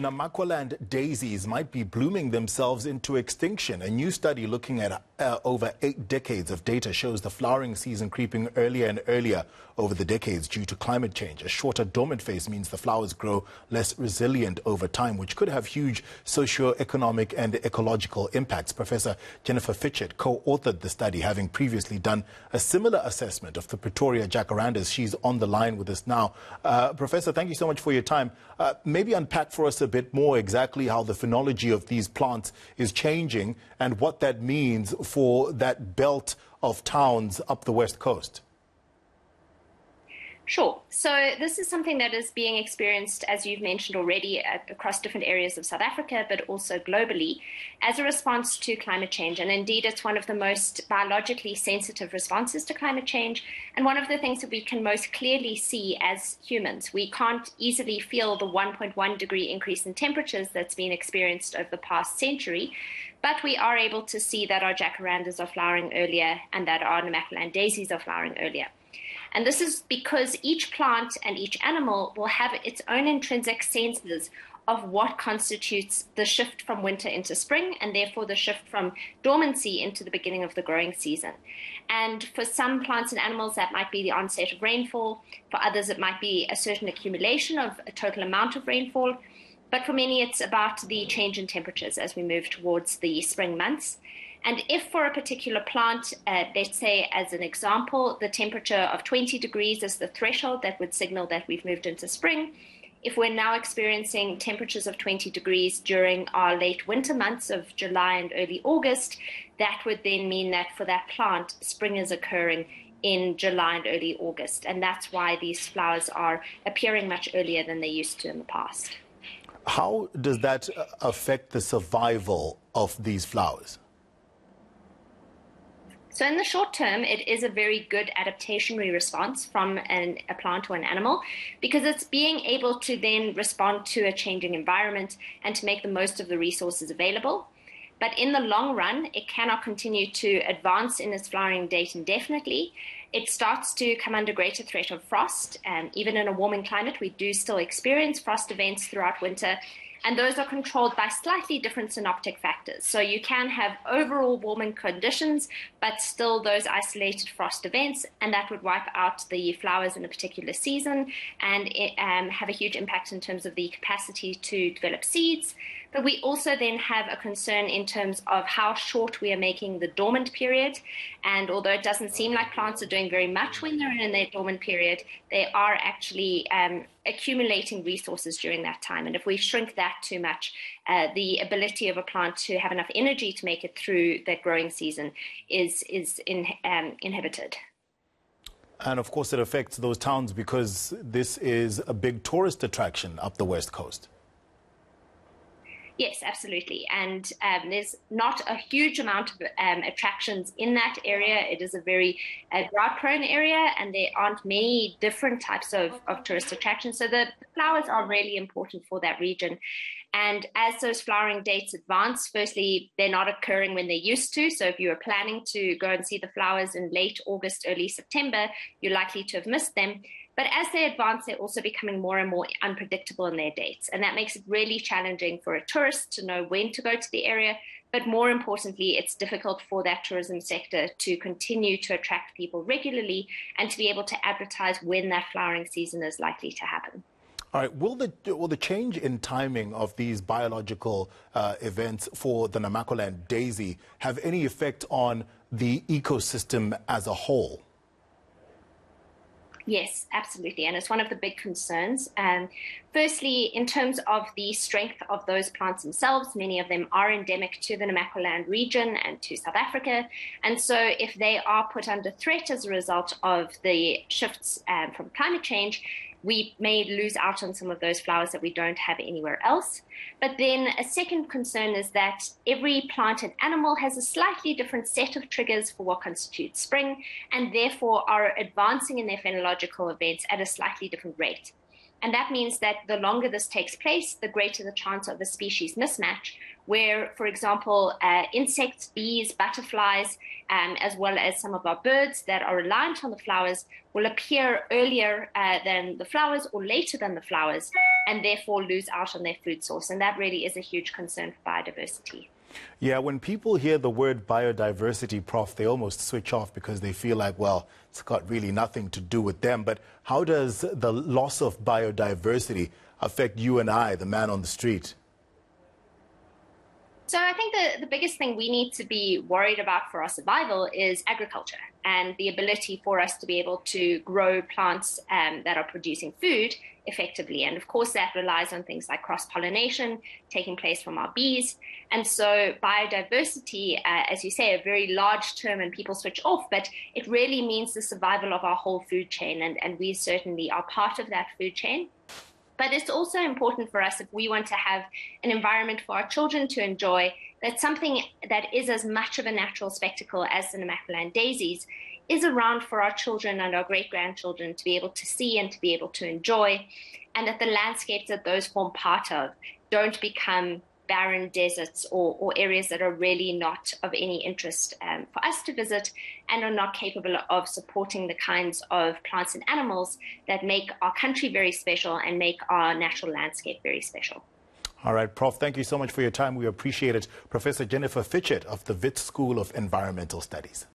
Namaqualand daisies might be blooming themselves into extinction. A new study looking at uh, over eight decades of data shows the flowering season creeping earlier and earlier over the decades due to climate change. A shorter dormant phase means the flowers grow less resilient over time, which could have huge socio-economic and ecological impacts. Professor Jennifer Fitchett co-authored the study, having previously done a similar assessment of the Pretoria jacarandas. She's on the line with us now. Uh, Professor, thank you so much for your time. Uh, maybe unpack for us a bit more exactly how the phenology of these plants is changing and what that means for that belt of towns up the west coast. Sure. So this is something that is being experienced, as you've mentioned already, across different areas of South Africa, but also globally, as a response to climate change. And indeed, it's one of the most biologically sensitive responses to climate change, and one of the things that we can most clearly see as humans. We can't easily feel the 1.1 degree increase in temperatures that's been experienced over the past century, but we are able to see that our jacarandas are flowering earlier and that our Namaqualand daisies are flowering earlier. And this is because each plant and each animal will have its own intrinsic senses of what constitutes the shift from winter into spring and therefore the shift from dormancy into the beginning of the growing season. And for some plants and animals, that might be the onset of rainfall. For others, it might be a certain accumulation of a total amount of rainfall. But for many, it's about the change in temperatures as we move towards the spring months. And if for a particular plant, uh, let's say as an example, the temperature of 20 degrees is the threshold that would signal that we've moved into spring, if we're now experiencing temperatures of 20 degrees during our late winter months of July and early August, that would then mean that for that plant, spring is occurring in July and early August. And that's why these flowers are appearing much earlier than they used to in the past. How does that uh, affect the survival of these flowers? So, in the short term, it is a very good adaptationary response from an, a plant or an animal because it's being able to then respond to a changing environment and to make the most of the resources available. But in the long run, it cannot continue to advance in its flowering date indefinitely. It starts to come under greater threat of frost. And even in a warming climate, we do still experience frost events throughout winter and those are controlled by slightly different synoptic factors. So you can have overall warming conditions, but still those isolated frost events, and that would wipe out the flowers in a particular season and it, um, have a huge impact in terms of the capacity to develop seeds. But we also then have a concern in terms of how short we are making the dormant period. And although it doesn't seem like plants are doing very much when they're in their dormant period, they are actually um, accumulating resources during that time. And if we shrink that too much, uh, the ability of a plant to have enough energy to make it through that growing season is is in, um, inhibited. And of course, it affects those towns because this is a big tourist attraction up the west coast. Yes, absolutely. And um, there's not a huge amount of um, attractions in that area. It is a very uh, drought prone area, and there aren't many different types of, of tourist attractions. So the flowers are really important for that region. And as those flowering dates advance, firstly, they're not occurring when they used to. So if you were planning to go and see the flowers in late August, early September, you're likely to have missed them. But as they advance, they're also becoming more and more unpredictable in their dates. And that makes it really challenging for a tourist to know when to go to the area. But more importantly, it's difficult for that tourism sector to continue to attract people regularly and to be able to advertise when that flowering season is likely to happen. All right. Will the will the change in timing of these biological uh, events for the Namaqualand daisy have any effect on the ecosystem as a whole? Yes, absolutely. And it's one of the big concerns. Um, firstly, in terms of the strength of those plants themselves, many of them are endemic to the Namaqualand region and to South Africa. And so, if they are put under threat as a result of the shifts um, from climate change, we may lose out on some of those flowers that we don't have anywhere else. But then a second concern is that every plant and animal has a slightly different set of triggers for what constitutes spring, and therefore are advancing in their phenological events at a slightly different rate. And that means that the longer this takes place, the greater the chance of a species mismatch, where, for example, uh, insects, bees, butterflies, um, as well as some of our birds that are reliant on the flowers will appear earlier uh, than the flowers or later than the flowers and therefore lose out on their food source. And that really is a huge concern for biodiversity. Yeah, when people hear the word biodiversity, Prof, they almost switch off because they feel like, well, it's got really nothing to do with them. But how does the loss of biodiversity affect you and I, the man on the street? So I think the, the biggest thing we need to be worried about for our survival is agriculture and the ability for us to be able to grow plants um, that are producing food effectively. And of course, that relies on things like cross pollination taking place from our bees. And so, biodiversity, uh, as you say, a very large term and people switch off, but it really means the survival of our whole food chain. And, and we certainly are part of that food chain. But it's also important for us if we want to have an environment for our children to enjoy that something that is as much of a natural spectacle as the Namaqualand daisies is around for our children and our great grandchildren to be able to see and to be able to enjoy, and that the landscapes that those form part of don't become barren deserts or, or areas that are really not of any interest um, for us to visit and are not capable of supporting the kinds of plants and animals that make our country very special and make our natural landscape very special. All right, Prof, thank you so much for your time. We appreciate it. Professor Jennifer Fitchett of the Wits School of Environmental Studies.